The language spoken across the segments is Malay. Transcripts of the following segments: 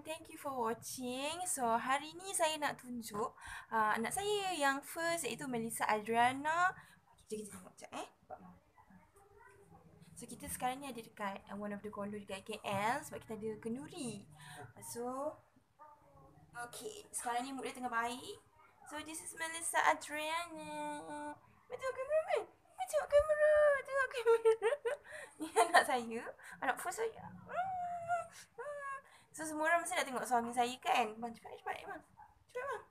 and thank you for watching. So hari ni saya nak tunjuk uh, anak saya yang first iaitu Melissa Adriana. Kita kita tengok sekejap eh. So kita sekarang ni ada dekat uh, one of the condo dekat KL sebab kita ada kenduri. So Okay, sekarang ni mood dia tengah baik. So this is Melissa Adriana. Tengok kamera man. Tengok kamera. Tengok kamera. Ni anak saya. Anak first saya. So semua orang mesti nak tengok suami saya kan. Bang cepat cepat bang. Cepat bang.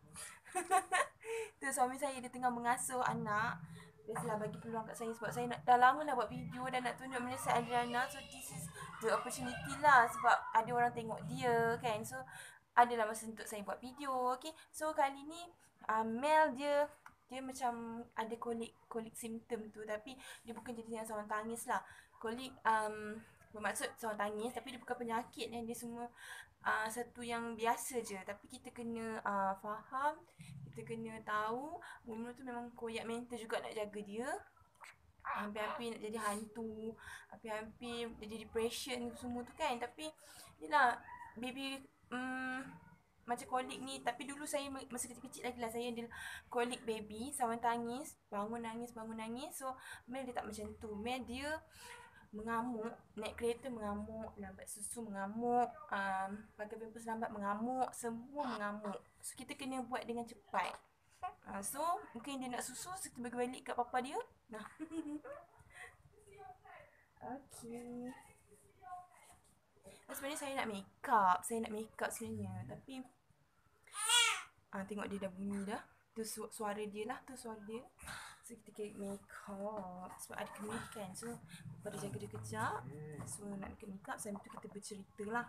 tu suami saya dia tengah mengasuh anak. Biasalah bagi peluang kat saya sebab saya nak, dah lama nak buat video dan nak tunjuk Melissa Adriana. So this is the opportunity lah sebab ada orang tengok dia kan. So adalah masa untuk saya buat video. Okay. So kali ni uh, Mel dia dia macam ada kolik kolik simptom tu tapi dia bukan jenis yang seorang tangis lah. Kolik um, bermaksud seorang tangis tapi dia bukan penyakit yang dia semua uh, satu yang biasa je. Tapi kita kena uh, faham kita kena tahu. Mula tu memang koyak mental juga nak jaga dia. Hampir-hampir nak jadi hantu hampir-hampir jadi depression semua tu kan. Tapi yelah baby um, macam kolik ni. Tapi dulu saya masa kecil-kecil lagi lah saya ada kolik baby sama tangis bangun nangis bangun nangis. So Mel dia tak macam tu. Mel dia mengamuk naik kereta mengamuk lambat susu mengamuk um, pakai pampers lambat mengamuk semua mengamuk so kita kena buat dengan cepat uh, so mungkin dia nak susu so kita bagi balik kat papa dia nah Okay. Sebenarnya saya nak make up. Saya nak make up sebenarnya. Tapi Ah, tengok dia dah bunyi dah. Tu su- suara dia lah, tu suara dia. So kita kena make up sebab ada kena kan. So pada jaga dia kejap. So nak kena make up sampai tu kita bercerita lah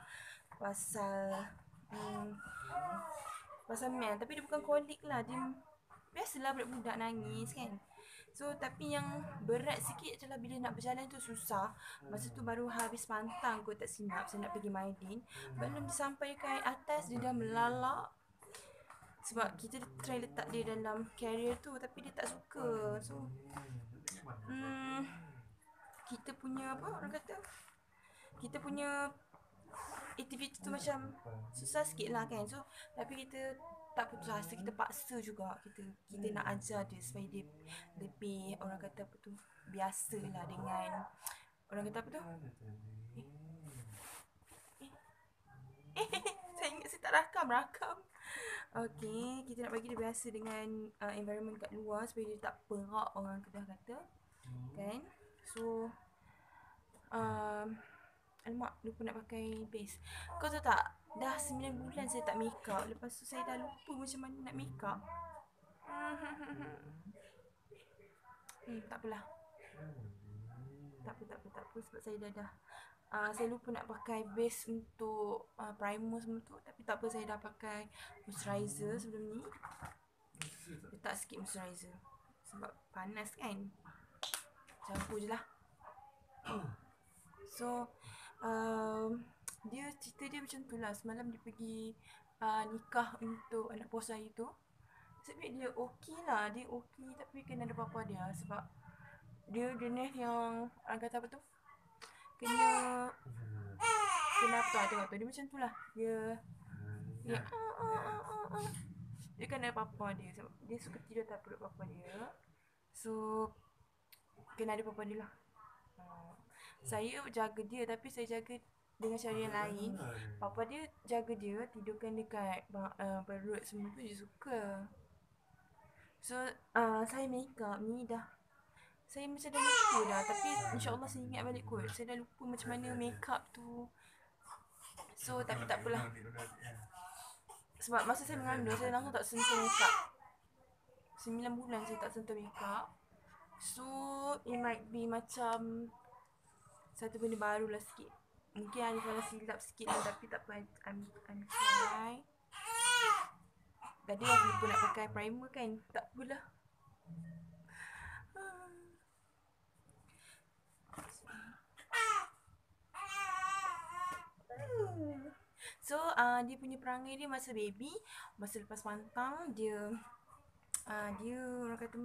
pasal hmm, pasal Mel. Tapi dia bukan kolik lah. Dia biasalah budak-budak nangis kan. So tapi yang berat sikit adalah bila nak berjalan tu susah. Masa tu baru habis pantang kot tak sinap saya nak pergi Maidin. Belum sampai ke atas dia dah melalak sebab kita try letak dia dalam carrier tu tapi dia tak suka. So hmm, kita punya apa orang kata? Kita punya aktiviti tu macam susah sikit lah kan. So tapi kita tak putus asa kita paksa juga. Kita kita nak ajar dia supaya dia lebih orang kata apa tu biasa lah dengan orang kata apa tu? Eh, eh, saya ingat saya tak rakam rakam Okay, kita nak bagi dia biasa dengan uh, environment kat luar supaya dia tak perak orang kedah kata. Hmm. Kan? So, um, alamak, lupa nak pakai base. Kau tahu tak, dah 9 bulan saya tak make up. Lepas tu saya dah lupa macam mana nak make up. hmm, tak apalah. Tak apa, tak apa, tak apa sebab saya dah dah uh, saya lupa nak pakai base untuk uh, primer semua tu tapi tak apa saya dah pakai moisturizer sebelum ni. Letak sikit moisturizer sebab panas kan. Campur je lah. So um, dia cerita dia macam tu lah. Semalam dia pergi uh, nikah untuk anak puas saya tu. Sebab dia okey lah dia okey tapi kena ada papa dia. Sebab dia jenis yang kata apa tu kena kena apa? Tu tengok tu dia macam tu lah. Dia dia ah, ah, ah, dia kan ada papa dia. Sebab dia suka tidur tak perut papa dia. So kena ada papa dia lah. Saya jaga dia tapi saya jaga dengan cara yang lain. Papa dia jaga dia tidurkan dekat uh, perut semua tu dia suka. So uh, saya make up ni dah saya macam dah lupa dah tapi insyaAllah saya ingat balik kot. Saya dah lupa macam mana make up tu. So tapi tak apalah. Sebab masa saya mengandung saya langsung tak sentuh make up 9 bulan saya tak sentuh make up so it might be macam satu benda baru lah sikit. Mungkin ada salah silap sikit lah tapi tak apa. I'm, I'm try tadi aku lupa nak pakai primer kan? Tak apalah So uh, dia punya perangai dia masa baby Masa lepas pantang dia uh, Dia orang kata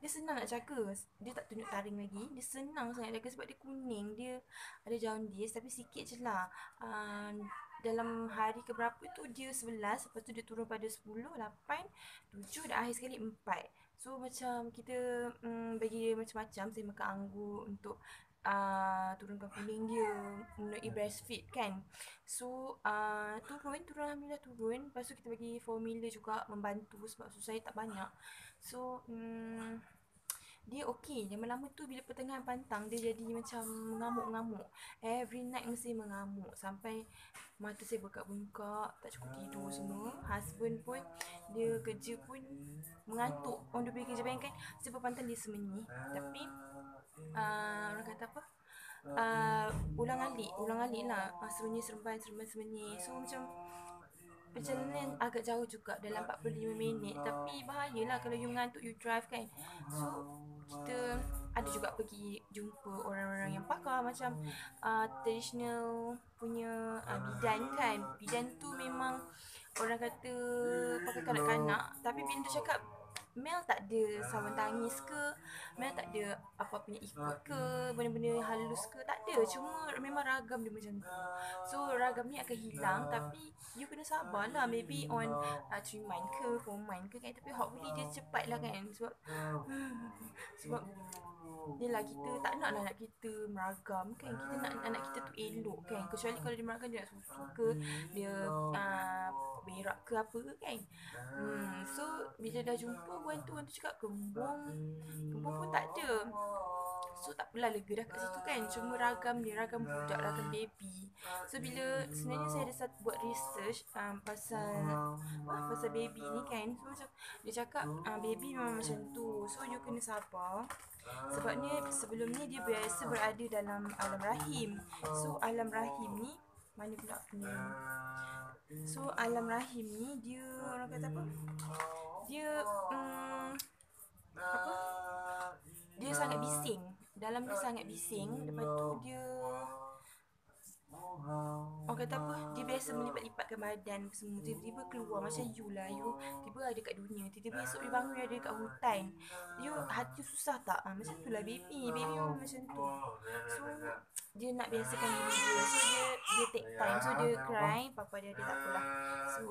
Dia senang nak jaga Dia tak tunjuk taring lagi. Dia senang sangat. Jaga sebab dia kuning Dia ada jaundice tapi sikit je lah. Uh, dalam hari keberapa tu dia 11 lepas tu dia turun pada 10 8 7 dan akhir sekali 4 so macam kita um, bagi dia macam-macam saya makan anggur untuk uh, turunkan kuning dia melalui breastfeed kan. So uh, turun turun alhamdulillah turun. Lepas tu kita bagi formula juga membantu sebab susu saya tak banyak. So um, dia okey lama-lama tu bila pertengahan pantang dia jadi macam mengamuk-ngamuk. Every night mesti mengamuk. Sampai mata saya berkak-bengkak tak cukup tidur semua. Husband pun dia kerja pun mengantuk. Orang dia pergi kerja bayangkan saya berpantang dia semenyi. Tapi uh, orang kata apa? Uh, ulang alik ulang alik lah. Uh, semenyi seremban seremban semenyi so macam perjalanan agak jauh juga dalam 45 minit. Tapi bahayalah kalau you mengantuk you drive kan. So kita ada juga pergi jumpa orang-orang yang pakar macam uh, traditional punya uh, bidan kan. Bidan tu memang orang kata pakai kanak-kanak. Tapi bila dia cakap Mel tak ada sawan tangis ke? Mel tak ada apa punya ikut ke? Benda-benda halus ke? Tak ada. Cuma memang ragam dia macam tu So ragam ni akan hilang. Tapi You kena sabar lah Maybe on uh, 3 month ke 4 month ke kan. Tapi hopefully dia cepat lah kan. Sebab Sebab dia lah kita tak nak lah anak kita meragam kan. Kita nak anak kita tu elok kan. Kecuali kalau dia meragam dia nak susu ke dia uh, berak ke apa ke kan hmm. so bila dah jumpa buan tu buan tu cakap kembung. Kembung pun tak ada. So tak apalah lega dah kat situ kan. Cuma ragam dia, ragam budak, ragam baby. So bila sebenarnya saya ada satu buat research um, Pasal uh, pasal baby ni kan. So macam dia cakap uh, baby memang macam tu. So you kena sabar. Sebabnya sebelum ni dia biasa berada dalam alam rahim. So alam rahim ni Mana pula punya So alam rahim ni dia orang kata apa? Dia um, Apa? Dia sangat bising. Dalam dia sangat bising. Lepas tu dia Orang kata apa? Dia biasa melipat-lipatkan badan semua. Tiba-tiba keluar. Macam you lah You. Tiba ada kat dunia. Tiba-tiba esok dia bangun ada kat hutan. You hati susah tak? Ha, Macam tu lah baby. Baby memang macam tu. So dia nak biasakan diri dia So dia dia take time. So dia cry Papa dia dia tak apalah. So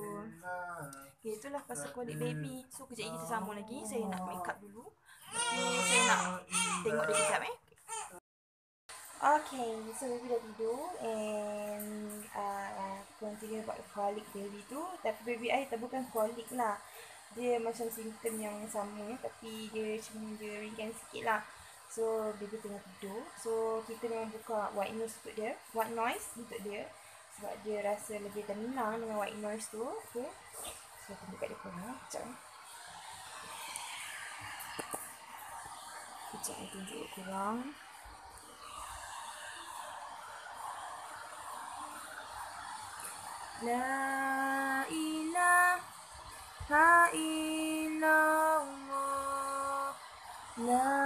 Okay itulah pasal kulit baby. So kejap lagi kita sambung lagi. Saya nak make up dulu. Tapi saya nak tengok dia kejap eh. Okay, so baby dah tidur and uh, continue about the colic baby tu. Tapi baby I tak bukan colic lah. Dia macam simptom yang sama tapi dia cuma dia ringan sikit lah. So baby tengah tidur. So kita memang buka white noise untuk dia. White noise untuk dia. Sebab dia rasa lebih tenang dengan white noise tu. Okay. So kita buka dia pun Sekejap eh. Sekejap saya tunjuk korang La ilaha illallah. La ilaha illallah